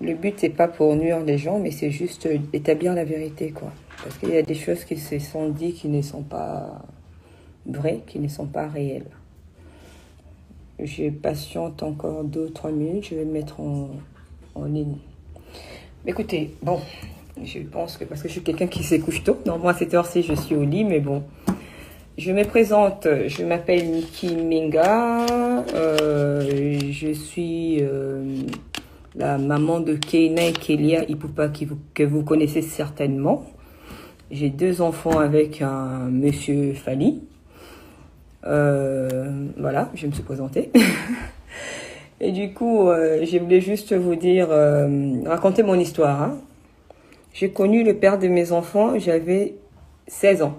le but c'est pas pour nuire les gens, mais c'est juste établir la vérité, quoi. Parce qu'il y a des choses qui se sont dites qui ne sont pas vraies, qui ne sont pas réelles. Je patiente encore deux, trois minutes, je vais me mettre en, en ligne. Écoutez, bon, je pense que parce que je suis quelqu'un qui s'écouche tôt, non, moi à cette heure-ci je suis au lit, mais bon. Je me présente, je m'appelle Nikki Minga, euh, je suis... Euh, la maman de Keina et Kelia Ipupa que vous connaissez certainement. J'ai deux enfants avec un monsieur Fali. Euh, voilà, je me suis présentée. et du coup, euh, je voulais juste vous dire, euh, raconter mon histoire. Hein. J'ai connu le père de mes enfants, j'avais 16 ans.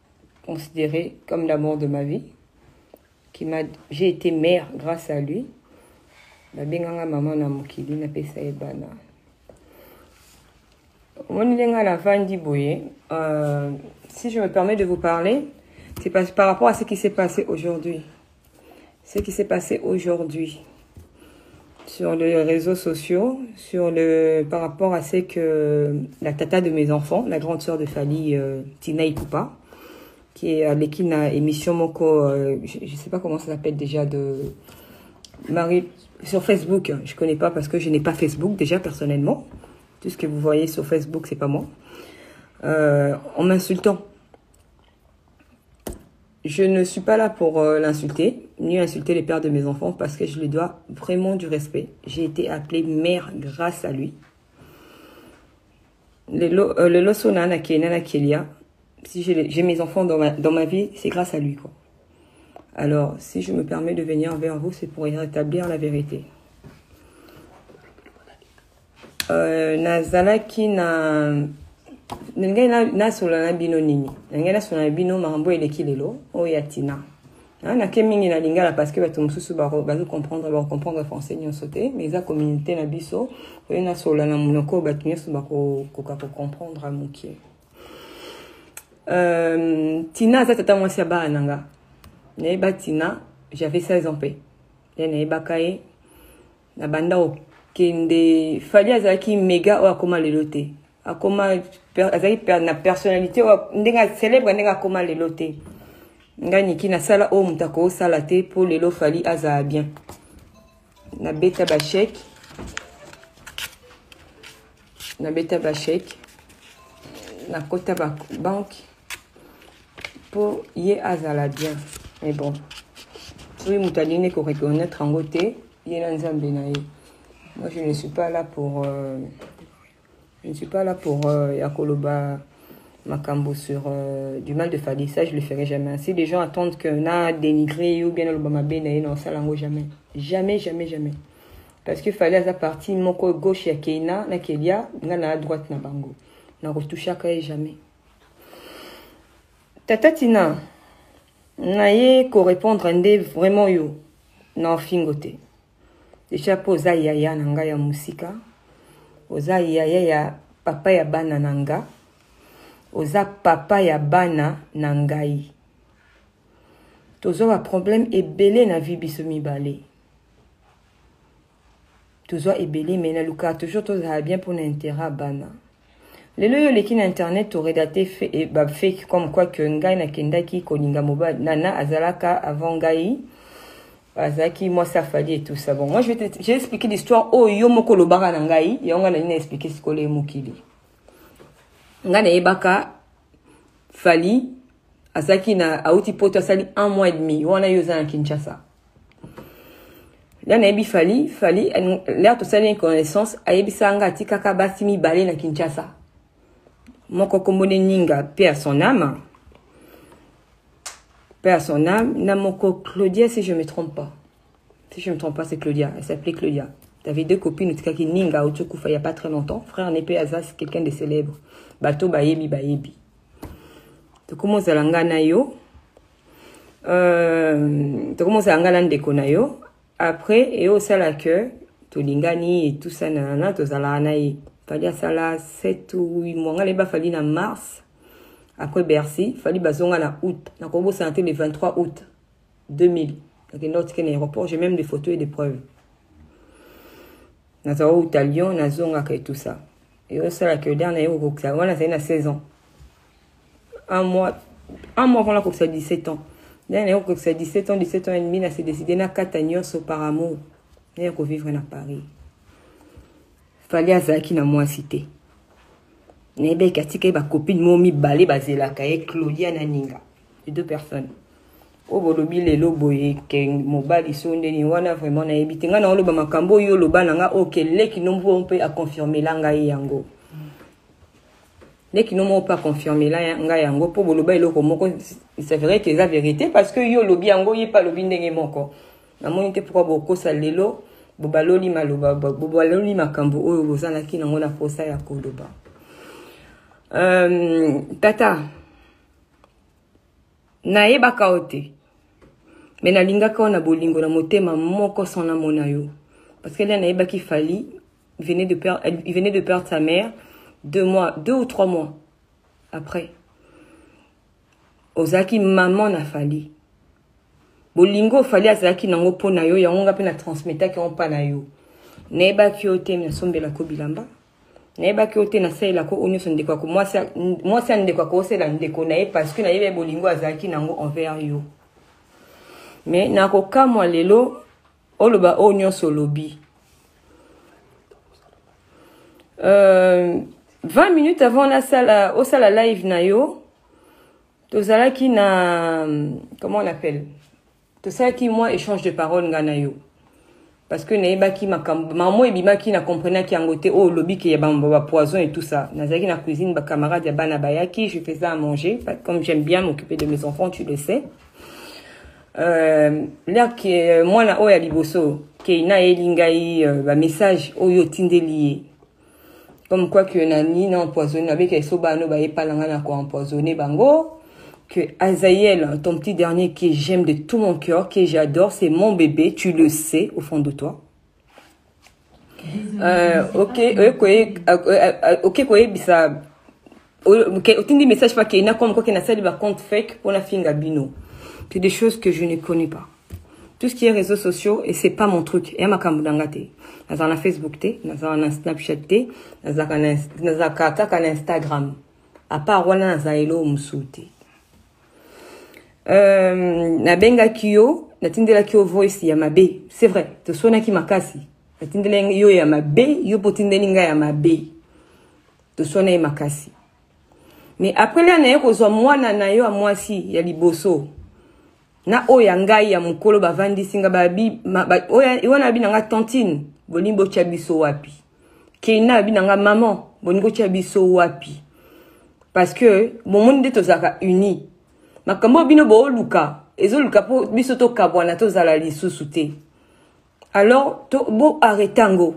considéré comme l'amour de ma vie qui m'a j'ai été mère grâce à lui babenganga mama na mokili napesa ye bana omoni ndenge nga navandi boye euh, si je me permets de vous parler c'est par rapport à ce qui s'est passé aujourd'hui ce qui s'est passé aujourd'hui sur les réseaux sociaux, sur le, par rapport à ce que la tata de mes enfants, la grande sœur de Fali, Tinaï euh, Tina qui est avec l'équipe émission Moko, euh, je ne sais pas comment ça s'appelle déjà, de Marie, sur Facebook, je connais pas parce que je n'ai pas Facebook déjà personnellement. Tout ce que vous voyez sur Facebook, c'est pas moi. Euh, en m'insultant. Je ne suis pas là pour euh, l'insulter, ni insulter les pères de mes enfants parce que je lui dois vraiment du respect. J'ai été appelée mère grâce à lui. Euh, le ke kelia. si j'ai mes enfants dans dans ma vie, c'est grâce à lui. quoi. Alors, si je me permets de venir vers vous, c'est pour y rétablir la vérité. Euh, nazalaki na nalingaki nasolola na bino nini nalingaki nasolola na bino makambo eleki lelo oyo ya tina ah, nake mingi na lingala parce que bato mosusu bazocomprendre bacomprendre français nyonso te mais eza communauté na biso oyo nasolola na monoko oyo bato nyonso bakokoka kocomprendre moke euh, tina aza tata mwasi ya bana na nga nayeba tina j'avais 16 ans mpe nayebaka ye na banda okende fali azalaki mega oyo akoma lelo te akoma azalaki na personnalité oyo ndenge célèbre ndenge akoma lelo te ngai niki nasala oyo moto akosala te mpo lelo fali azala bien nabeta basheke nabeta basheke nakota babanke mpo ye azala bien mais bon soki moto alingi nde koreconnaitre yango te ye na nzambe na ye moi je ne suis pas là pour euh, je ne suis pas là pour euh, ya koloba makambo sur euh, du mal de fadi ça je le ferai jamais si les gens attendent que na dénigrer ye ou bien naloba mabe na ye na osala yango jamais jamais jamais jamais parce que fali aza parti moko gauche ya keina na kelia nga na ya droite na bango nakotouchaka ye jamais Tata Tina, naye ko répondre nde vraiment yo na ofingo te. Déjà po oza yaya na nga ya musika, oza yaya ya papa ya bana na nga, oza papa ya bana na ngai. Tozo ba problème ebele na vie biso mibale. tozwa ebele mais na luka toujours tozala bien pona intérêt bana lelo yo oleki na internet toredate eh, ba fake comme quoi que ngai nakendaki kolinga mobali nana azalaka avant ngai azalaki mwasi afali et tout ça bon moi je vais j'ai expliqué l'histoire oyo oh, yo moko olobaka na ngai yango ngai nani na expliqué sikolo ye mokili ngai nayebaka fali azalaki na auti poto asali un mois et demi wana yo oza na kinshasa nga nayebi fali fali lere tosali connaissance ayebisa nga atikaka basi mibale na kinshasa moko kombo ne ninga pe a son ame pe a son ame na moko claudia si je me trompe pas si je me trompe pas c'est claudia elle s'appelait claudia T'avais deux copines, tu qui ninga ou il n'y a pas très longtemps. Frère n'est pas Azas, quelqu'un de célèbre. Bateau bayebi bayebi. Tu commences à l'angana yo. Euh, tokomosaka ngai na ndeko na yo après eye osala que tolingani et tout ça nanana tozalaka na ye fali asala 7 ou 8 mois ngai nayeba fali na mars après bercy fali bazonga na août nakobosana te le 23 août 2000 nakende otike na aéroport j'ai même des photos et des preuves nazala outa lyon nazongaka et tout ça eye osala que der na ye kokokisa wana azali na 16 ans un mois un mois avant nakokisa 17 ans ndenge naye kokokisa 17 ans 17 ans et demi nase décide nakata nyonso par amour naye kovivre na paris fali azalaki na mwasi te nayebaki atikaki bacopine moko mibale bazelaka ye claudia na ninga les deux personnes oyo bolobi lelo boye ke mobali so ndeni wana vraiment nayebi te ngai naoloba makambo oyo oloba na ngai oyo keleki nombo mpe akonfirmela ngai yango nde kino moko mpe aconfirmela ngai yango mpo boloba eloko moko c'est vrai que eza verité parce que yo olobi yango ye mpe alobi ndenge moko namoni te pourkua bokosa lelo bobaloli maloba bobaloli makambo oyo bozalaki nango na mposa ya koloba euh, tata nayebaka yo te me nalingaka yo na bolingo na motema moko sans namona yo parce que nde nayebaki fali il venait de perdre, il venait de perdre sa mère deux mois, deux ou trois mois après. Ozaki maman na fali. Bolingo fali azaki nango po na yo, yango nga pe na transmetaki yango pa na yo. Nayebaki yo te na sombela ko bilamba. Nayebaki yo te na salela ko onyo son ndeko ko mwasi mwasi ndeko ko sela ndeko na ye parce que nayebe bolingo azaki nango envers yo. Mais nakokamwa lelo oloba oyo nyonso olobi euh, 20 minutes avant nasala osala live na yo tozalaki na comment on appelle tosalaki mwa échange de parole nga na yo parce que nayebaki makambo mamo ebimaki na comprenaki yango te oyo olobi ke ya bambo bapoison et tout ça nazalaki na cuisine bacamarade ya bana bayaki je faisais à manger comme j'aime bien m'occuper de mes enfants tu le sais Euh, là ke euh, mwana oyo ya liboso ke nayeli ngai euh, bamessage oyo otindeli ye comme quoi que nani na empoisonne nabeka eso bano baye pala ngai na koempoisonne bango que Azael, ton petit dernier que j'aime de tout mon cœur, que j'adore, c'est mon bébé, tu le sais au fond de toi. Euh, oke koyebisa otindi message pa keina comme koke nasali bacompte fake mpo nafinga bino c'est des choses que je ne connais pas tout ce qui est réseaux sociaux et c'est pas mon truc eya makambo na nga te nazala na facebook te nazala na snapchat te nazalaka kaka na instagram apart wana nazala eloo mosusu te euh, nabengaki yo natindelaki yo voice ya mabe c'est vrai toswanaki makasi natindeli yo ya mabe yo mpo otindeli ngai ya mabe toswana ye makasi mais après lia naye kozwa mwana na yo ya mwasi ya liboso na oyo ya ngai ya mokolo bavandisi ngai babi wana abi na ngai tantine bolingi botya biso wapi keina abi na nga maman bolingi kotia biso wapi parce que bomoni nde tozalaka unis makambo oyo bino booluka ezoluka mpo biso tokabwana tozala lisusu te alors to, bo arrete yango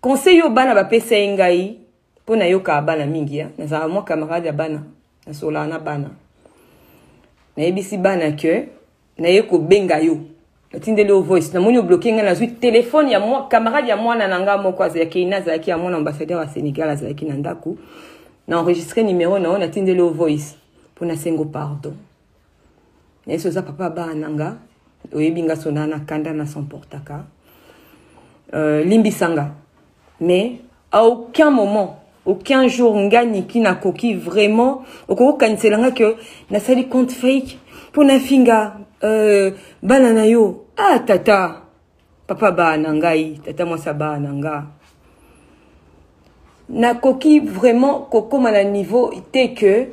conseil oyo bana bapesa ye ngai mpo nayokaa bana mingi ya nazalaka mwa camarade ya bana nasolaka na bana nayebisi bana ke naye kobenga yo natindeli yo voice namoni obloke ngai nazwi telefone ya camarade ya mwana na ngai moko azala keina azalaki ya mwana ambassadeur ya sénégal azalaki na ndako na enregistre numero na yo natindeli yo voice mpo nasengo pardon nayesi oza papa bana na nga oyebi nga sona na kanda na s'emportaka uh, limbisa nga mais à aucun moment aucun jour nga niki nakoki vraiment okoki okanisela nga ke nasali compte fake mpo nafinga euh, bana na yo ah tata papa baa na ngai tata mwasi abaa na nga nakoki vraiment kokóma na niveau te ke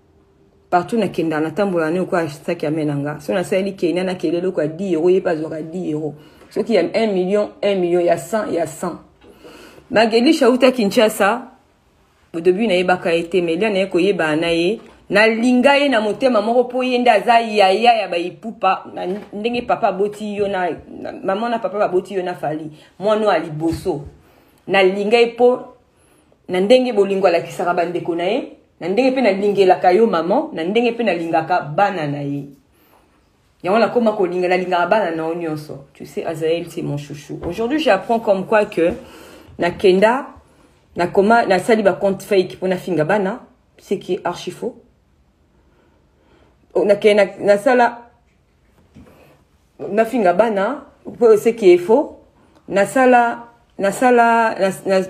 partout na kenda na tambola na ko saki ya mena nga so na sali kenya na kele loko ya 10 euro ye pa zoka 10 euro soki ya 1 million 1 million ya 100 ya 100 magelisha uta kinshasa au début nayebaka ye te mais lia naye koyebana na ye nalinga ye na motema moko mpo ye nde aza yaya ya baipupa ndenge papa aboti yo na mama na papa baboti yo na fali mwana ya liboso nalinga ye mpo na ndenge bolingo alakisaka bandeko na ye na ndenge mpe nalingelaka yo mama na ndenge mpe nalingaka bana na ye yango nakoma kolinga nalingaka bana na yo nyonso tu sais azael ti mon chouchou aujourd'hui j'apprends comme quoi que nakenda nakoma nasali bacompte fake mpo nafinga bana ce qui est archifaux oh, nasala nafinga bana mpo ce qui est faux nasala nasala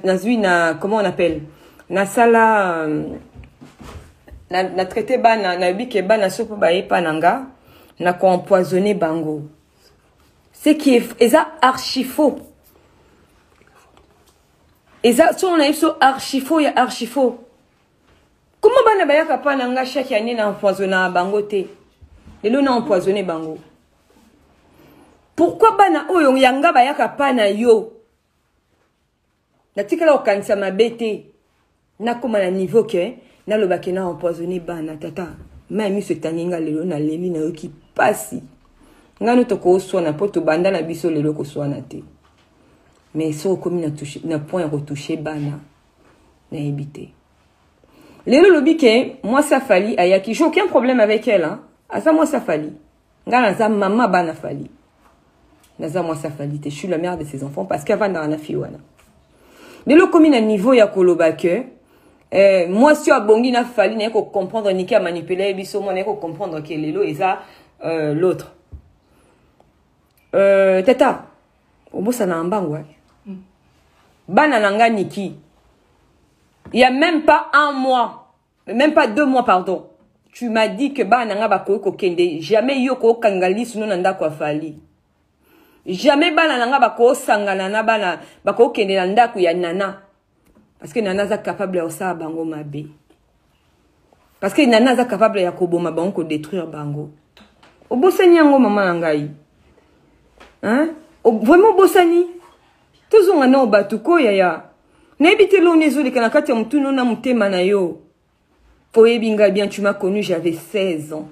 nazwi na comment on appelle nasala euh, na, na traite bana nayebi ke bana so mpo baye epa na nga na koempoisonne bango ce qui est eza archifaux eza so na ye biso archifaux ya archifaux Comment bana bayaka pa na nga chaque année na empoisonna bango te. Lelo na empoisonné bango. Pourquoi bana oyo ya nga bayaka pa na yo? Natikala kokanisa mabe te. Nakoma na niveau ke nalobaki na empoisonné bana tata. Mai miso etangi nga lelo naleli nayoki pasi. Nga no tokoswana mpo tobanda na biso lelo koswana te. Mais soki okomi na, touche, na point ya kotouche bana nayebi te lelo lobi ke mwasi ya fali ayaki j'ai aucun problème avec elle hein? aza mwasi ya fali ngai naza mama bana fali naza mwasi ya fali te je suis la mère de ses enfants parce que avandaka na fille wana lelo okomi na niveau ya koloba ke eh, mwasi oyo abongi na fali naye kocomprendre niki amanipule ye biso mwana ye kocomprendre ke lelo eza euh, l'autre euh, tata obosana na mbangu eh? mm. bana na nga niki il y a même pas un mois même pas deux mois pardon tu m'as dit que bana nga bakoki kokende jamais yo kokanga lisu no na ndako ya fali jamais bana na nga bakosangana na bana bakokende na ndako ya nana parce que nana aza capable ya kosala bango mabe parce que nana aza capable ya koboma bango kodétruire bango obosani yango mama na ngai hein? vraiment obosani tozonga nao bato ko yaya nayebi te loni ezoleka na kati ya motuna na motema na yo oyebi ngai bien tu m'as connu j'avais 16 ans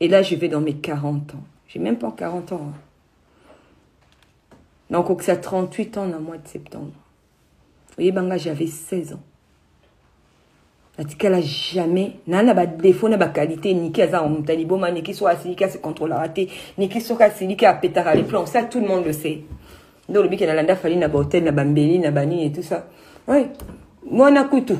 et là je vais dans mes 40 ans j'ai même pas 40 ans hein. nakokisa 38 ans na mois de septembre oyeba nga j'avais 16 ans natikala jamais naa na badefaut na baqualité niki aza moto ya liboma niki soki asiliki asicontrolaka te niki soki asiliki apetaka le plan ça tout le monde le sait nde olobi ke nalanda fali na bahotel na bambeli na banini et tout ça oui mwana kutu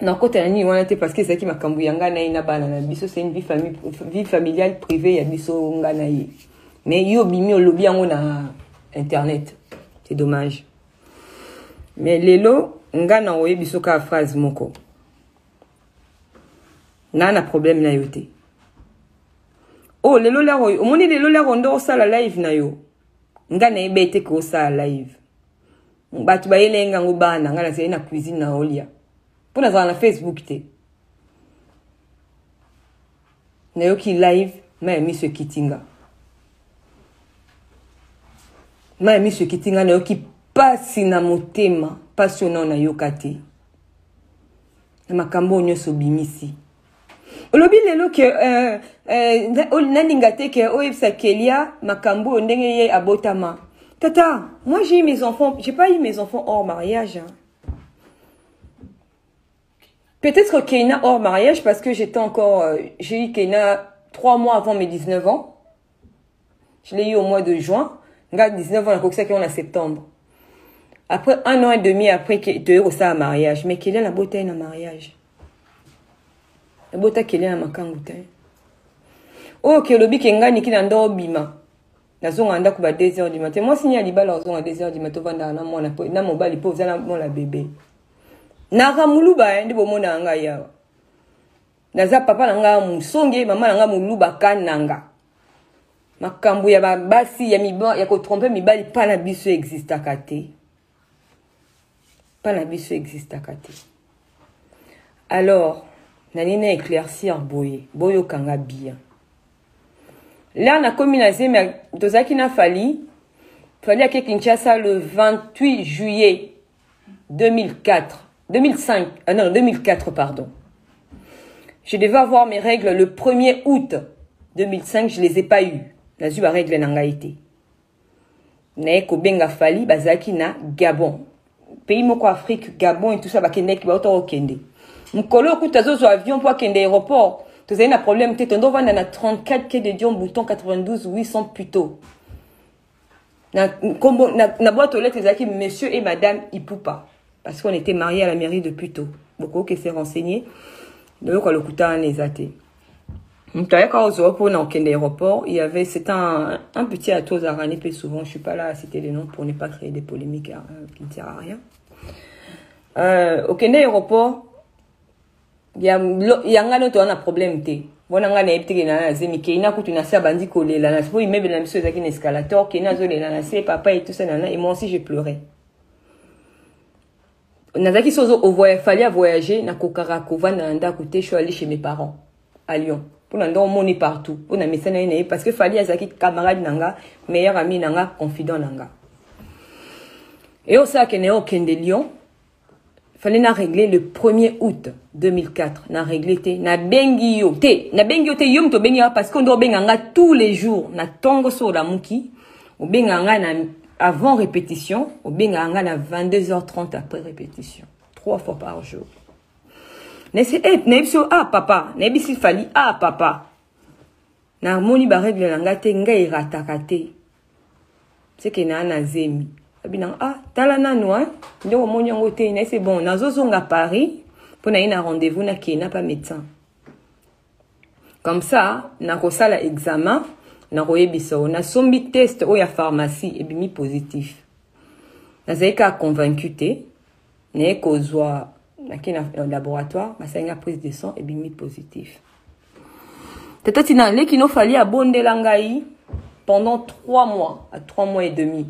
nakota na nini wana te parce que ezalaki makambo ya ngai na ye na bana na biso c'est une vie, famille, vie familiale privée ya biso ngai na ye mais yo obimi olobi yango na internet c'est dommage mais lelo nga na oyebi so kaka phrase moko nga na problème na yo te o oh, lelo lero omoni lelo lero nde osala live na yo nga nayebi ete ke osala live bato bayelei nga yango bana nga nazali na cuisine na olia mpo nazala na facebook te Nayoki live ma ya miso ekiti nga. Ma ya miso ekiti nga nayoki pasi na motema, pasi oyo nao nayoka te. Na makambo oyo nyonso obimisi. olobi lelo ke euh, euh, nalinga te ke oyebisa kelia makambo oyo ndenge ye abotama tata moi j'ai eu mes enfants j'ai pas eu mes enfants hors mariage hein. Peut-être Keina hors mariage parce que j'étais encore, euh, j'ai eu Keina trois mois avant mes 19 ans. Je l'ai eu au mois de juin. Nga 19 ans, on a en septembre. Après un an et demi après, tu eu ça à mariage. Mais Keina la beauté un mariage. La beauté Keina ma kangoute. Oh, que lobi Kenga niki na ndo bima. nazonga ndako ba 2 heures du matin mwasi nini ya libala ozonga 2 heures du matin ovanda na mwana na mobali mpo oza na mwana bebe na kamuluba eh, nde bomonaka ngai awa naza papa na ngai mosonge mama na ngai moluba kananga makambo ya babasi ya, miba, ya kotrompe mibali mpa na biso existaka te mpa na biso existaka te alors nalingi na éclaircir boye boyokanga bien lere nakomi na zemi tozalaki na fali fali ake kinshasa le 28 juillet 2004, 2005, ah non, 2004, pardon. Je devais avoir mes règles le 1er août 2005, je les ai pas eues. Nazu ba règle nanga été. Naye ko benga fali bazaki na Gabon. Pays moko Afrique, Gabon et tout ça bakendeki ba auto okende. Mkolo okuta zozo avion pour kende aéroport. Tozali na problème te tondo vanda na 34 quai de Dion bouton 92 800 plutôt. na nkombo na, na boîte aux lettres ezalaki monsieur et madame ipupa parce qu'on était marié à la mairie de puto bokoki ese renseigner nayoka lokuta wana eza te moto ayaka ozwa mpo na okende aéroport il y avait c'est un, un petit ato ozalaka ne mpe souvent je suis pas là à citer le nom pour ne pas créer des polémiques hein, qui ne sert à rien euh, okende aéroport ya, ya ngai no toza na problème te mwana ngai nayebi teke na zemi keina kutu na se abandi kolela na po imebele na biso ezalaki na escalator keina azolela na se papa et tout ça nana et moi aussi je pleurais nazalaki so fallait à voyager na kokaka kovanda na ndako te sho ali chez mes parents à lyon mpo na ndongo omoni partout mpo na mesana ye na ye parce que fali azalaki camarade na nga meilleur ami na nga confident na nga eyo osalaka na ye okende lyon fallait na régler le 1er août 2004 na régler te na bengi yo te na bengi yo te yo moto obengi parce que on doit benga nga tous les jours na tongo so olamuki obenga nga na avant répétition obenga nga na 22h30 après répétition trois fois par jour nayebisi eh, nayebisi yo ah papa nayebisi fali ah papa namoni barègle na nga te ngai erataka te seke naa na zemi abi nanga ah tala nanu hein nde omoni yango te na c'est bon nazozonga paris mpo naye na rendez-vous na kena pa médecin comme ça nakosala examen nakoyebisa yo nasombi test oyo ya pharmacie ebimi positif nazali kaka convaincu te naye kozwa nake na laboratoire basali nga prise de sang ebimi positif tata tina leki no fali abondela ngai pendant 3 mois à 3 mois et demi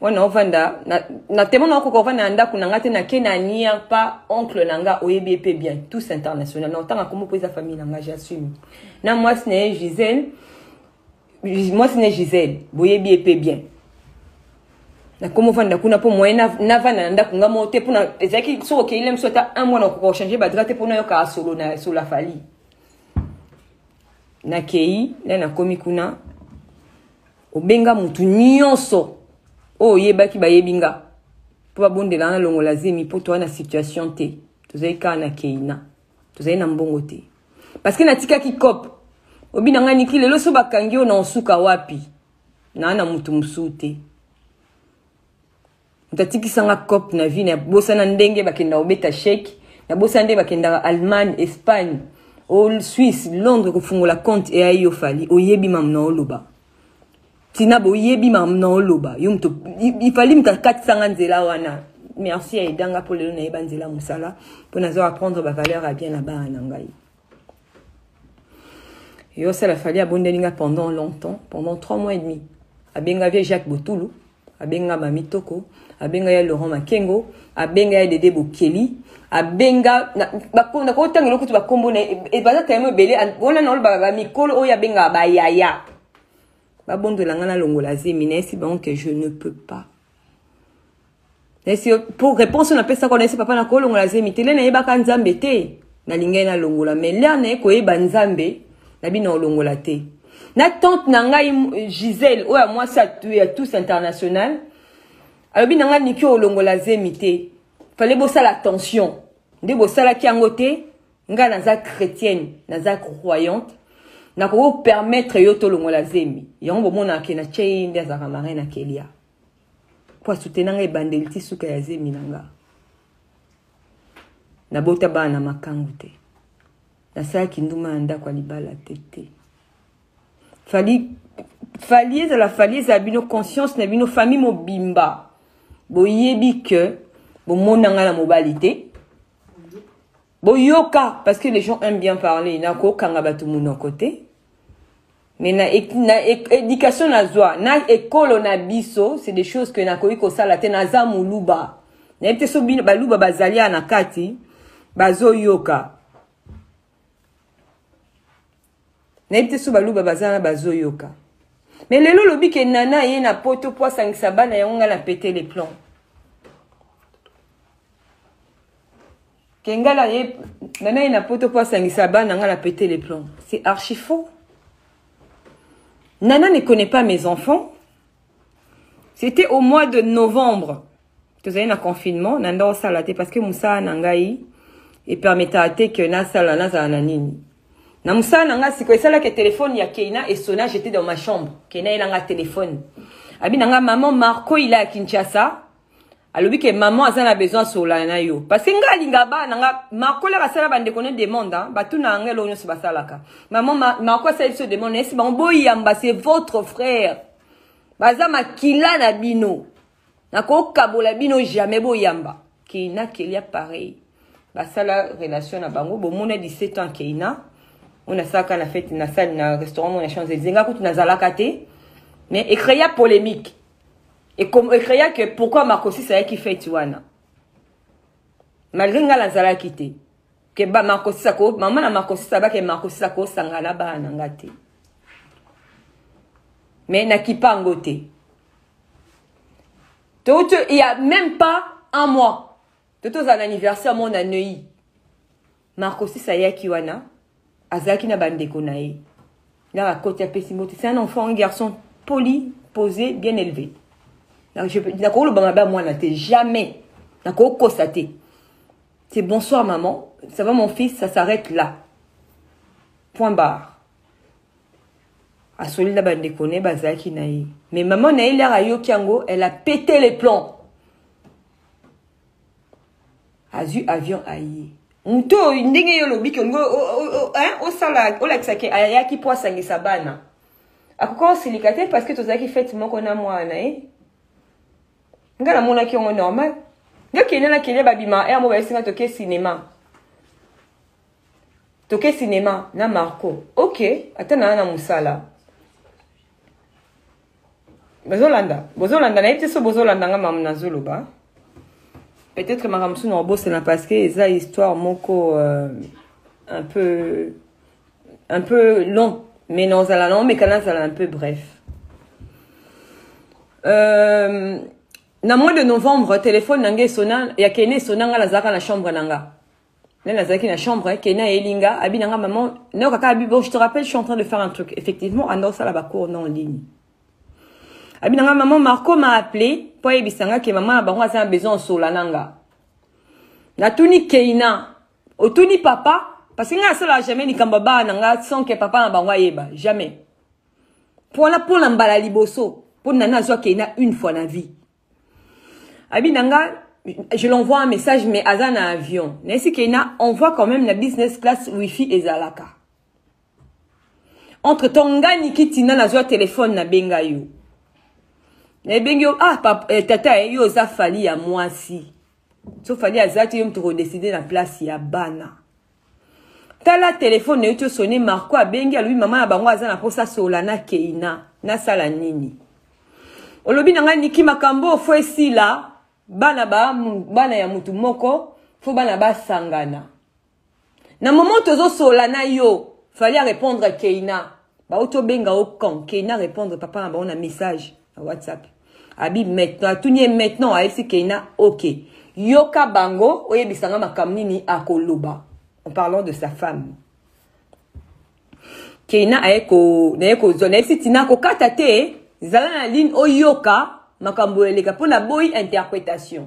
wana ovanda na, na temo na okoka ovanda na ndako na ngai te nake na nia pa oncle na ngai oyebi ye mpe bien tous international na otanga kombo mpo eza famille na ngai j'assume na mwasi na ye gisele mwasi na gisele boyebi ye mpe bien nakomi ofanda kuna mpo moyen navanda na ndako nga moko te mpo ezalaki soki okei lem so ata un mois nakoka kochange badra te mpo nayokaa solo na solo afali nakei na nakomi kuna obenga motu nyonso oyo oyebaki bayebi nga mpo babondela na longola zemi mpo toa na situation te tozali kaka na keina tozali na mbongo te parce que natikaki cop obi na ngai niki lelo so bakangi yo na osuka wapi naa na motu mosusu te moto atikisanga cop na vie nabosana ndenge bakendaka kobeta sheke nabosana nde bakendaka allemagne espagne o suisse londres kofungola compte eyayi yo fali oyebi mamu na oloba Tina boyebi mam na oloba yo moto ifali moto akatisa nga nzela wana merci ya edanga mpo lelo nayeba nzela mosala mpo nazo apprendre bavaleur ya bien na bana na ngai yo osala fali abondeli nga pendant longtemps pendant trois mois et demi abenga vie jacques botulu abenga mami toko abenga ya laurent makengo abenga ya dede bokeli abenga nakotanga eloko kutu bakombo na ye baza telemo ebele wana na olobaka bamikolo oyo abengaka bayaya babondwela ngai nalongola zemi nayesi bango ke je ne peux pas nayesi po réponse oyo napesaka nayesi papa nakolongola zemi te le nayebaka nzambe te nalingaki nalongola mais lere naye koyeba nzambe na bino olongola te na tante na ngai gisele oyo ya mwasi ya tous international alobi na ngai niki olongola zemi te fale bosala attention nde bosalaki yango te nga naza chretienne naza croyante nakoki kopermettre yo tolongola zemi yango bomonaka ke natye ye nde azalaka marin na kelia mpo asutena nga ebandeli ti suka ya zemi na nga nabota bana na makangu te nasalaki nduma ya ndako ya libala te te fali fali ezala fali ezala bino conscience na bino famille mobimba boyebi ke bomonanga na mobali te boyoka parce que les gens aiment bien parler na kokanga bato monoko te mais na, na éducation nazwa na ekolo na biso c'est des choses que nakoki kosala te naza moluba nayebi te so bino baluba bazali ya na kati bazoyoka nayebi te so baluba baza na bazoyoka me lelo olobi ke nana aye na poto mpo asangisa bana yango ngai na pete le plan ke ngai na ye nana ye na poto mpo asangisa bana ngai na pete le plan c'est archi faux nana ne connaît pas mes enfants C'était au mois de novembre. tozali na confinement na ndako osala te parce que mosala na ngai epermetaka te que nasala nazala na nini na mosala na ngai sikoyo esalaka telefone ya keina esona j'étais dans ma chambre keina elanga telefone abi na ngai maman marco il est à kinshasa alobi ke maman aza na besoin asololana na yo parce que nga alinga bana nga makola basala bandeko ne demande batuna yanga eloko nyonso basalaka maman ma, mako asali biso demande nayesi bango boyamba c'est votre frère baza makila na bino nakokabola bino jamais boyamba keina kelia pareil basala relation na bango bomona 17 ans keina oyo nasalaka na fete nasali na restaurant mona champs elise nga kutu nazalaka te mais ecrea polémique ecrea que pourquoi marcosis ayaki feti wana malgré ngai nazalaki te ke ba marcosis ako mama na marcosis abaki marcosis akosanga na bana na ngai te mais nakipa yango te touti il y a même pas un mois totozala na anniversaire mona neuilly Marcosis ayaki wana azalaki na bandeko na ye na bakoti apesi mbote c'est un enfant un garçon poli posé bien élevé nakoloba mabe ya mwana te jamais nakokosa te c'est bonsoir maman ça va mon fils ça s'arrête là point barre asoli na bandeko na ye bazalaki na ye mais maman na ye lere ayoki yango elle a pété les plans azwi avion aye moto oyo ndenge yo olobi ke olingi osala olakisa ke ayaki mpo asangisa bana akoki osilika te parce que tozalaki fete moko na mwana na ye ngai namonaki yango normal ngai kende na kende babima ere mo bayesinga toke cinema toke cinema na marco ok ata naa na mosala bozolanda bozolanda nayebi te so bozolanda nga mamu nazoloba peut-être makambo mosusu na kobosana parce que eza histoire moko euh, un peu un peu long mais nazala na omeka nazala un peu bref euh, na mois de novembre téléphone na nga esona ya kene esona nga nazalaka na chambre na nga Là, nazalaki na chambre, hein, Kenya Elinga, abi nanga maman, non kaka abi bon, je te rappelle, je suis en train de faire un truc. Effectivement, ando sala ba cours non en ligne. Abi nanga maman Marco m'a appelé pour ebisanga que maman bango a besoin de sola nanga. Na tuni Keina, otuni papa parce que nga sala jamais ni kamba ba nanga sans que papa na bango ayeba, jamais. Pour la pour la mbala liboso, pour nana azwa Keina une fois na vie. abi na nga je l'envoie un message mais aza na avion nayesi ke na envoie quand même na business class wifi ezalaka entre temps nga niki tina nazwa telefone nabenga yo nayebengi yo ah pap, eh, tata eh, yo oza fali ya mwasi so fali aza te yo moto kodeside na place ya bana tala telefone na yo tiosone marco abengi alobi mama na bango aza na mposa sola na keina nasala nini olobi na ngai niki makambo ofo esila bana ba bana ya mutu moko fo bana basangana na moment tozosola na yo fali arépondre keina bauti obenga o camp keina répondre papa na bango na message na whatsapp abi maintenant atuni ye maintenant ayebisi keina ok yoka bango oyebisa nga makambo nini akoloba en parlant de sa femme keina aye ko naye kozwa nayebisi tina kokata te zala na line oyoka makambo eleka mpo naboyi interpretation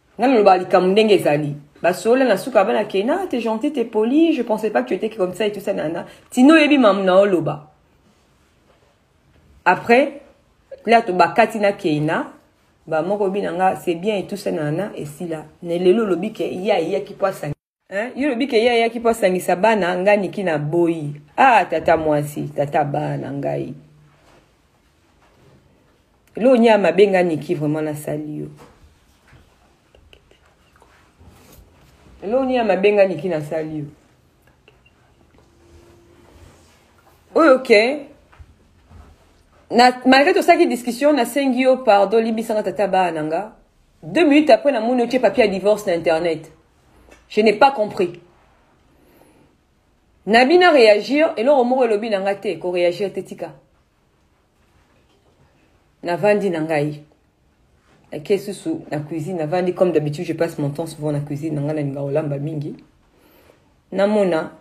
nga nalobaka likambo ndenge ezali basolola na suka bana kena te gentil te poli je pensais pas que tu étais comme ça et tout ça nana tino oyebi mamu na oloba après là tobakati na keina bamoko obi na nga c'est bien et tout ça nana esila na lelo olobi ke ye ayaki mpo asangi Hein? Yo lobi ke yaya ki po sangisa bana nga niki na boyi. Ah tata mwasi, tata bana ngai. Lo nya mabe nga niki vraiment na sali yo. Lo nya mabe nga niki na sali yo. Oyo ke na malgré tosaki discussion nasengi yo pardon libisanga tata bana nga deux minutes après namoni otie papier ya divorce na internet je n'ai pas compris na bina réagir eloko moko elobi na nga te ko réagir te tika navandi na ngai ake susu na cuisine navandi comme d'habitude je passe mon temps souvent na cuisine na ngai nalinga kolamba mingi namona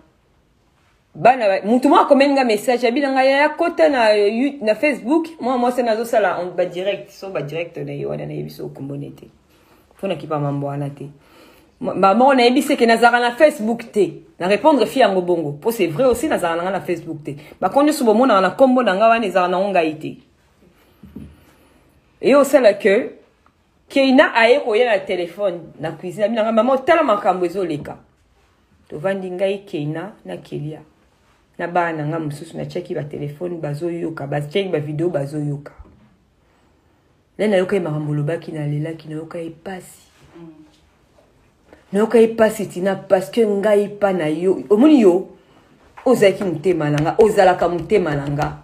bana mutu moko akomeli nga message abi na ngai yaya kota na, na facebook mwa mwasi na azosala badirect so badirect na ye wana nayebi so okombone te mpo nakipa mambo wana te bamoko nayebi seke nazalaka na facebook te na répondre fi yango bongo mpo c'est vrai aussi nazalaka na ngai na facebook te bako nyonso bomonaka na nkombo na ngai wana ezalaka nango ngai te eye osala que Keina aye koya na telefone na cuisine abi na ngai mama otala makambo ezoleka tovandi ngai keina na kelia na bana na ngai mosusu natyaki batelefone bazoyoka batyaki bavideo bazoyoka nde nayokaki makambo olobaki nalelaki nayokaki mpasi nayokaki mpasi tina parceke ngai mpa na yo omoni yo ozalaki motema na nga ozalaka motema na nga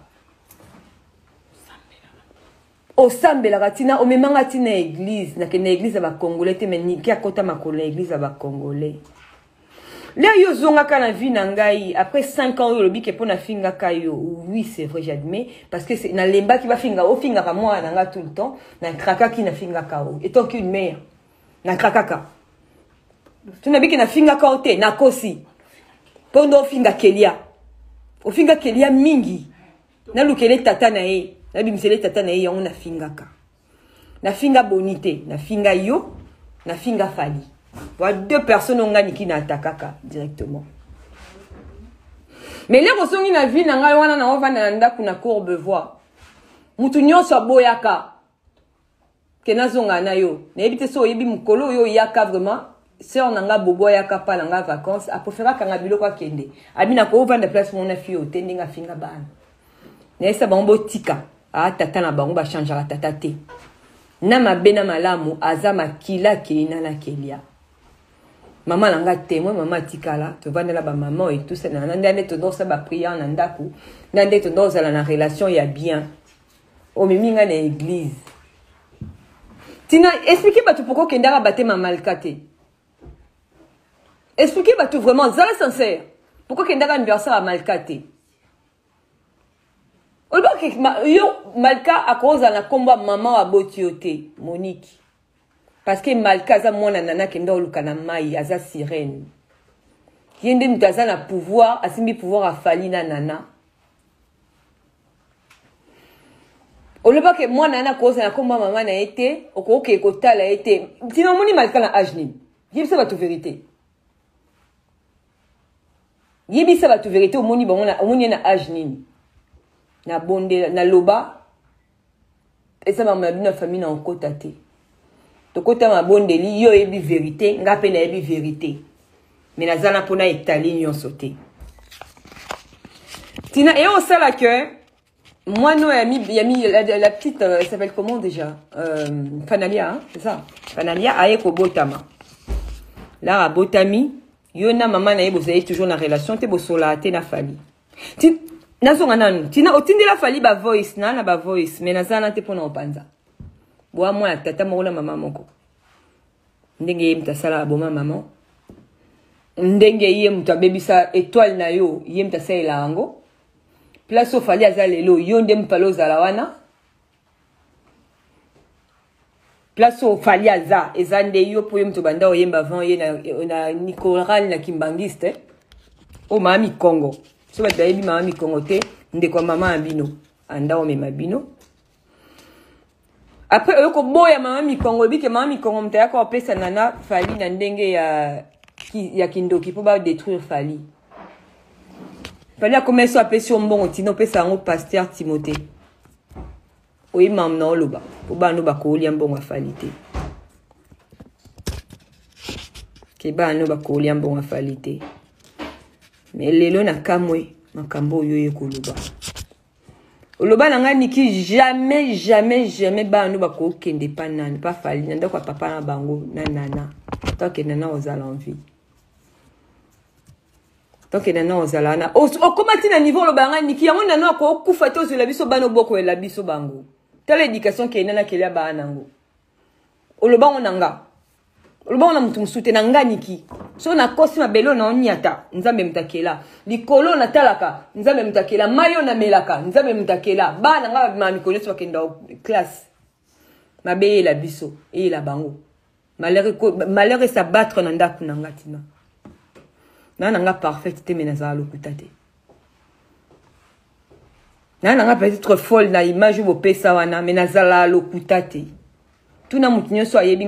Osambelaka ti na omema nga ti na eglise na kende eglise ya ba congolais te mais niki akota makolo na eglise ya ba congolais. Leo yo zongaka na vie na ngai après 5 ans yo lobi ke pona fingaka yo. Oui, c'est vrai, j'admets parce que na lembaki ba finga o fingaka moi na nga tout le temps, na krakaki na fingaka o. Étant qu'une mère, na krakaka. Tu na biki na fingaka o te, na kosi. Pondo finga Kelia. Ofinga Kelia mingi. nalukele tata na ye nabimisele tata na ye yango nafingaka nafinga boni te nafinga yo nafinga fali wa deux personnes oyo ngai niki na atakaka directement mais leko osongi na vie na ngai wana na ovanda na ndako na courbe voie motu nyonso aboyaka ke nazonga na yo nayebi te so oyebi mokolo oyo oyaka vraiment sœur na nga bobo ayaka pa na nga vacances aprefera kanga biloko akende abi na kovanda place mona fi oyo te ndenge afinga bana nayesa bango botika atata ah, na bango bachangeaka tata te na mabe na malamu aza makila akei na nakelia mama na nga temoin mama atikala tovandela bamama oyo etusana na nde nde tozosala bapriere na ndako na nde tozozala na relation ya bien omemi ngai na eglize tina explike bato poko okendaka batema malka te explike bato vraiment zala sincère poko okendaka anniversaire ya malka te olobaki yo malka akozala na nkombo ya mama oyo aboti yo te moniki parce que malka aza mwana nana akenda oluka na mai aza sirene ye nde moto aza na pouvoir asimbi pouvoir afali na nana olobake mwana yana akoza na kombo ya mama na ye te okokee kotala ye te ntina omoni malika na age nini yebisa bato verité yebisa bato verité omoni bango omoni ye na age nini nabondela naloba eza makambo na bino ya famille na okota te tokota mabondeli yo oyebi verité nga mpe nayebi verité me naza na mpona etali nyonso te tina eye osala ke mwana oyo ya mi la, la petite euh, s'appelle comment déjà euh, fanalia hein? c'est ça fanalia aye kobotama lara abotami yo na mama na ye bozali toujours na relation te bosolaa te na fali Ti, nazonga nanu tina otindela fali ba voice na na ba voice mais naza na te mpo na opanza bwa mwana tata moko na mama moko ndenge ye moto asala aboma mama ndenge ye moto abebisa etoile na yo ye moto asalela yango place ofali aza lelo yo nde mopale ozala wana place oyo fali aza eza nde yo mpo yo moto banda oyemba avant ye na, na nicoral na kimbangiste eh? oyo oh, mama mikongo so bato bayebi mama mikongo te ndeko ya mama ya bino anda omema bino apres oyo koboya mama mikongo oyebi ke mama mikongo moto ayaka opesa nana fali na ndenge ya, ki, ya kindoki mpo badetruire fali fali akomesi apesi yo mbongo ntina opesa yango paster timothée oyi mam na oloba po bana no bakolia mbongo ya fali te ke bana no bakolia mbongo ya fali te me lelo na kamwe makambo oyo oye koloba oloba na ngai niki jamais jamais jamais bana no bakokende pa nani pa fali na ndako ya papa na bango na nana to akenda na ozala envie tokende na ozala wana okoma ti na niveau oloba ngai niki yango nano akokufa te ozwela biso bana obokolela biso bango tala éducation kende na kelia baa nango oloba ngo na nga oloba ngo na moto mosusu te na nga niki so nakosi mabele oyo naonyata nzambe moto akela likolo oyo natalaka nzambe moto akela mai oyo namelaka nzambe moto akela baa na nga babima mikolo nyonso bakenda classe mabe eyela biso eyela bango malheur esabattre na ndako na nga tina naa na nga parfaite te me nazala lokuta te naa na nga peut-être folle na image oyo bopesa wana me nazala lokuta te tuna moto nyonso ayebi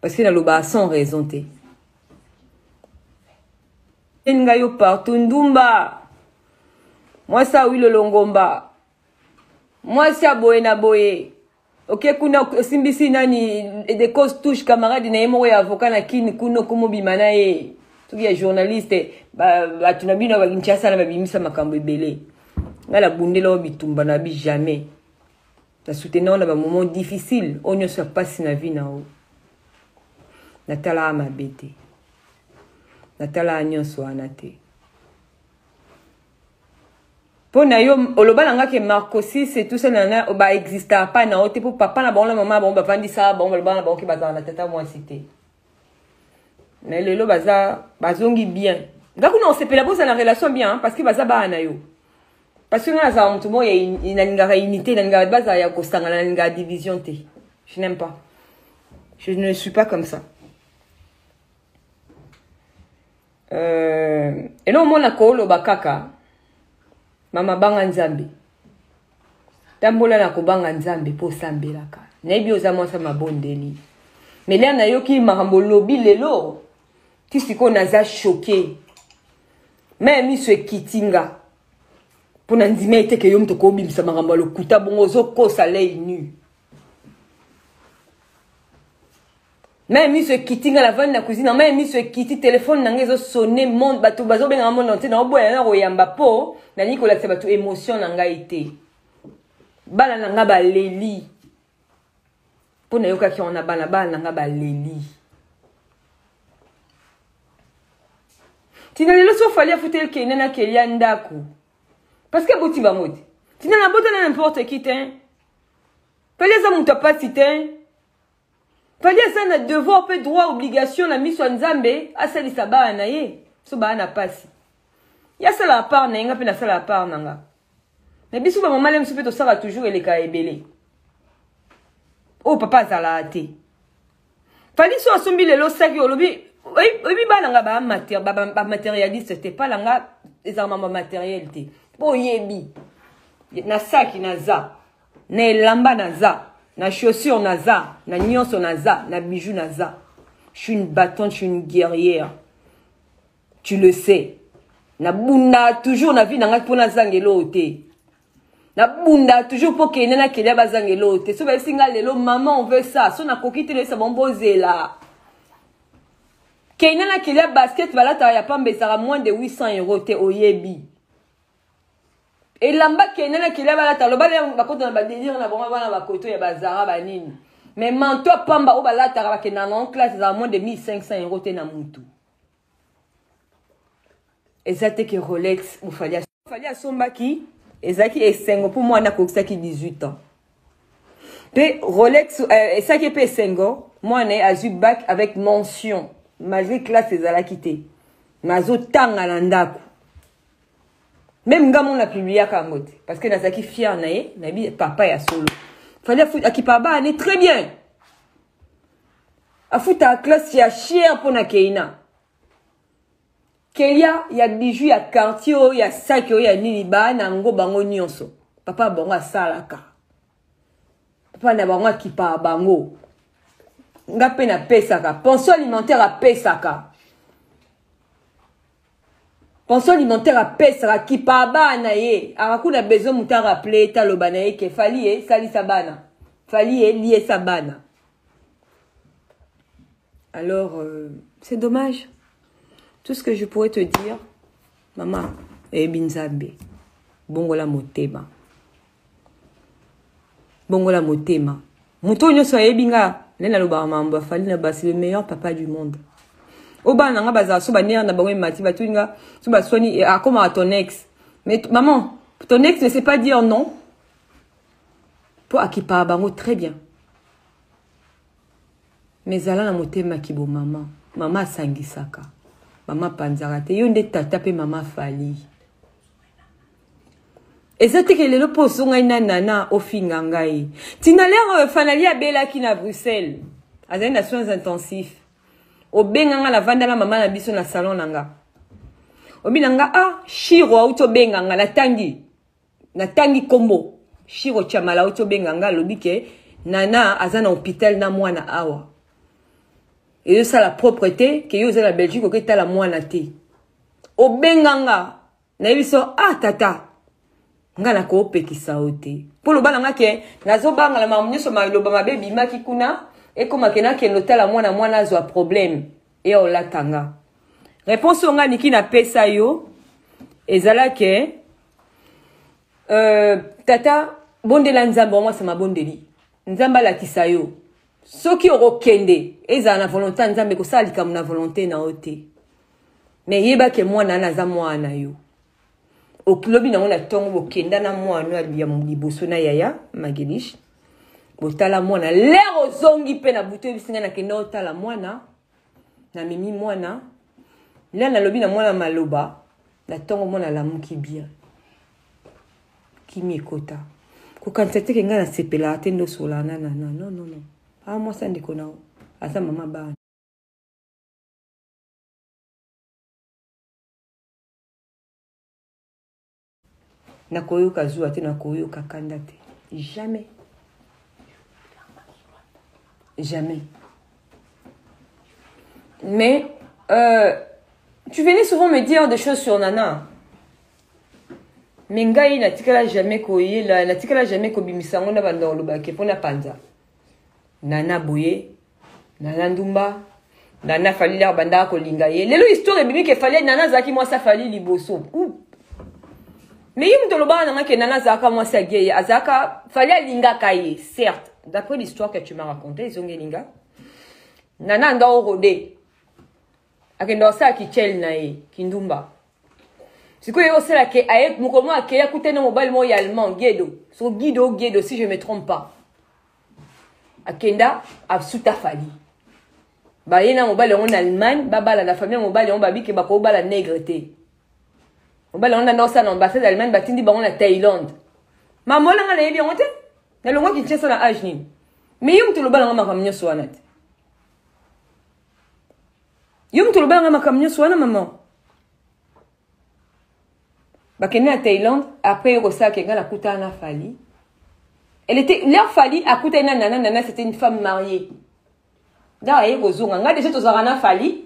parce que nalobaka sans raison te eninga yo partout ndumba mwasi awi lolongomba mwasi ya boye na boye oke okay, kuna osimbisi nani decos touche camarade na ye moko ya avocat na kini kuna okomobima na ye soki ya journaliste bato na bino ya bakinshasa na babimisa makambo ebele ngai nabundela yo bitumba na bi jamais na soutenir yo na ba moment difficile oyo nyonso ya mpasi na vie na yo natalaka mabe te natalaka nyonso wana te mpo na yo oloba na nga ke marcosis et tout ça nana baexistaka pa na yo te mpo papa na bango na mama na bango bavandisaka bango balobaka na bango ke bazala na tata mwasi te mais lelo baza bazongi bien nga kuna osepela bozala na relation bien parce que baza bana na yo parce que nga nazala moto moko nalingaka unité nalingaka bazala ya kosangana nalingaka division te je n'aime pas je ne suis pas comme ça euh, elo omona kooloba kaka mama banga nzambe tambola na kobanga nzambe mpo osambelaka nayebi oza mwasi ya mabondeli melia nayoki makambo olobi lelo ti sikoyo naza choke me miso ekiti nga mpo na ndima eteke yo moto okobimisa makambo ya lokuta bongo ozokosa lei nu me miso ekiti nga navandi na cuisine me miso ekiti telefone na nga ezosone monde bato bazobengaka monde entier naoboya na koyamba mpo nalingi kolakisa bato émotion na ngai te bana na nga baleli mpo nayokaki yango na bana bana na ngai baleli ntina lelo so fali afuteli kende na kelia ndako parceke aboti bango te ntina nabotana na importe ki te fali aza moto apasi te fali aza na devoir mpe droit obligation na miso ya nzambe asalisa bana na ye so baa na pasi ye asalaka part na ye nga mpe nasalaka part na nga mais biso ba mama lemsu mpe tosala toujours eleka ebele oyo oh, papa azalaka te fali so asombi lelo saki olobi oyebi bana nga bamaterialiste te pala nga ezala mama materiel te mpo oyebi na saki naza na elamba naza na chaussure naza na nyonso naza na bijou naza je suis une battante je suis une guerrière tu le sais nabunda toujours na vie na ngai mpo nazanga eloo te nabunda toujours mpo kende na kelia bazanga eloo te so bayebisi ngai lelo mama on veut ça so nakoki te loyebisa bango bozela kende na kelia basket balataka ya pamba ezalaka moins de 800 euro te oyebi elamba kende na kelia balata loba bakota na badelire na bango bana bakoto ya bazara banini mais manto ya pamba oyo balataka bakendaka na classe ezalaka moins de 1500 euro te na mutu eza te ke rolex mofali fali asombaki ezalaki esengo mpo mwana akokisaki 18 ans mpe rolex euh, esaki mpe esengo mwana ye azwi bac avec mention malgré classe ezalaki te mais azotanga na ndako meme nga mona publiaka yango te parce que nazalaki fier na ye nayebi papa ya solo fali akipa bane très bien afutaka classe ya chier mpo na keina keya ya biju ya quartier oyo ya saki oyo ya nini baa na yango bango nyonso papa ya bango asalaka papa na bango akipaka bango nga mpe napesaka pension alimentaire apesaka pension alimentaire apesaka kipa bana ye akakuna besoin moto araple ye te aloba na ye ke fali ye salisa bana fali ye liesa bana alors euh, c'est dommage tout ce que je pourrais te dire mama eyebi nzambe bongola motema bongola motema moto oyo nyonso ayebi nga nde nalobaka mambo afali na basi le meilleur papa du monde oyo bana na nga bazala so banere na bango emati batuni nga so baswani eh, akomaka ton ex mais maman ton ex ne sait pas dire non mpo akipaka bango très bien mais zala na motema kibo mama mama asangisaka mama apanzaka te yo nde tata mpe mama afali eza teke lelo mpo ozo ngai na nana ofinga ngai ntina lere oyo fanali abelaki na bruxelles azali na soins intensif obenga nga navanda na mama na biso na salon na nga obina nga ah shiro auti obenga nga natangi natangi nkombo shiro chamala auti obenga nga alobi ke nana aza na hôpital na mwana awa ezosala propre te ke yo oza na belgique oke tala mwana te obenga nga nayebi so ah tata ngai nakopekisa yo te mpo loba na ngai ke nazobangala makambo nyonso maloba mabe ebimaki kuna ekoma ke nakende otala mwana mwana azwa problème eya olata nga réponse oyo ngai niki napesa yo ezala ke euh, tata bondela nzambe wamwasa mabondeli nzambe alakisa yo soki okokende ezala na volonté ya nzambe kosala likambo na volonté na yo te me yeba ke mwana wana aza mwana na yo okilobi nango na ntongo bokenda na mwana ya liboso na yaya magelish botala mwana lere ozongi mpe na butu oyebisi ngai nakenda otala mwana namemi mwana nani nalobi na mwana maloba na ntongo mwana alamuki bien kimi ekota kokanisa teke ngai nasepelaka te ndosola na nana no no no a ah, mwasi andeko na aza mama bana nakoyoka zuwa te nakoyoka kanda te jamais jamais mais euh, tu venais souvent me dire des choses sur nana me ngai natikala jamais koyela natikala jamais kobimisa yango na bandakoloba ke mpo na panza nana boye nana ndumba nana fali laka bandaka kolinga ye lelo histoire ebimi ke fali nana azalaki mwasi afali liboso mais ye moto olobaka nanga ke nana azalaka mwasi agie ye azalaka fali alingaka ye certes d'après l'histoire que tu m'as raconté ezongelinga nana anda orode akenda kosala kichel na ye kindumba sikoyo ye osala ke aye mokolo moko akei akutani na mobali moko ya allemand guedo so guido guedo si je me trompe pas akenda asuta fali baye na mobali yango na allemagne babala na famille ya mobali yango babike bakobala negre te mobali yango nanda osala na ambassade allemagne batindi bango na thaïlande mamolanga nayebi yango te nalongwa kinshasa na age nini mais yo moto olobala yango makambo nyonso wana te yo moto olobaka ngai makambo nyonso wana mama bakende na thaïlande après yo kosala ke ngai nakutana na fali elle était leur fali akutani na nana nana c'était une femme mariée ndaka aye kozonga ngai deja tozalaka na fali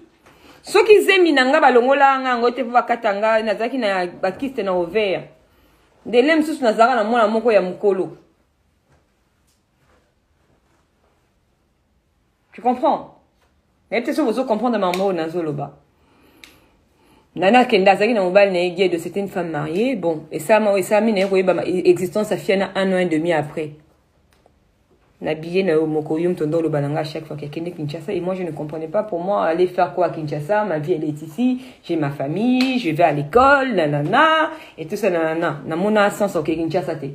soki zemi na ngai balongolaka ngai yango te mpo bakata ngai nazalaki na bakiste na overe ndele mosusu nazalaka na mwana moko ya mokolo Tu comprends nayebi te soki bozo comprendre makambo oyo nazoloba nana akende azalaki na mobali na ye gedo c'était une femme mariée bon esalama oyo esalami na ye koyeba e, existence afia na un an et demi après na billet na yo moko yo moto nde oloba na ngai chaque fois kakende kinshasa et moi je ne comprenais pas pour moi aller faire quoi à kinshasa ma vie elle est ici j'ai ma famille je vais à l'école nanana et tout ça nanana namona sens oke kinshasa te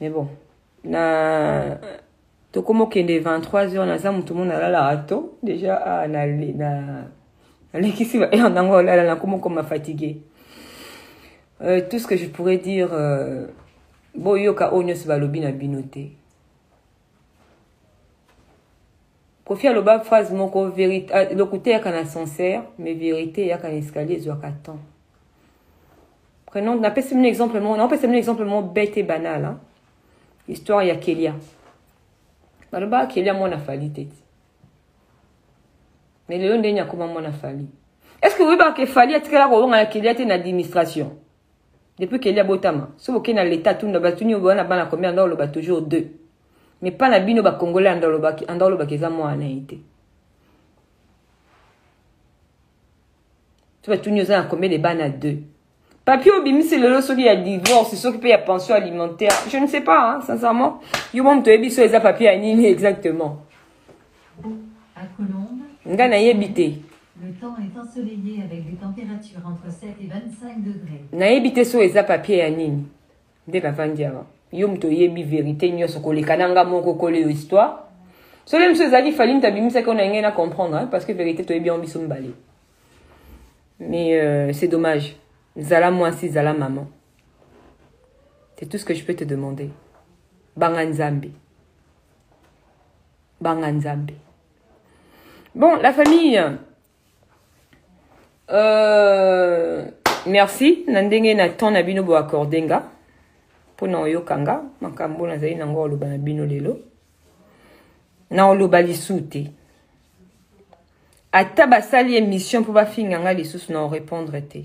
mais bon na tokoma okende 23 heures naza motu mo nalalaka to déjà ah, nalekisi baheure nango olala nakoma okoma fatigue euh, tout ce que je pourrais dire euh, boyoka oyo nyonso balobi na bino te kofi aloba phrase moko ah, lokuta eyaka na ascenseur mais vérité eyaka na escalier ezwaka temps Prenons, napesi bino exemple moko, napesi bino exemple moko bete banal, hein? histoire ya Kelia. Baloba Kelia mwana fali te. Mais lelo ndenge akoma mwana fali. Est-ce que vous voyez que fali atikala ko wonga na Kelia te na administration? Depuis Kelia botama, so bokena l'état tout na batuni obana bana combien ndao loba toujours deux. Mais pas na bino ba congolais ndao loba ndao loba keza mwana ite. to batuni oza na combien de bana deux papier obimisi lelo soki ya divorce soki mpe ya pension alimentaire je ne sais pas hein, sincèrement yo mwa moto oyebi so eza papier ya nini exactement ngai nayebi te Le temps est ensoleillé avec des températures entre 7 et 25 degrés. nayebi te so eza papier ya nini nde navandi awa yo moto oyebi verité nyonso koleka na nga moko kolo yo histoire solo biso ezalaki fali moto abimisaki ona ngai na comprendre hein, parce que verité toyebi yango biso mibale mais euh, c'est dommage zala mwasi zala maman c'est tout ce que je peux te demander banga nzambe banga nzambe bon la famille Euh, merci na ndenge na temps na bino boaccorde nga mpo na oyoka nga makambo oyo nazali nango oloba na bino lelo na oloba lisusu te ata basali émission mpo bafinga nga lisusu na orépondre te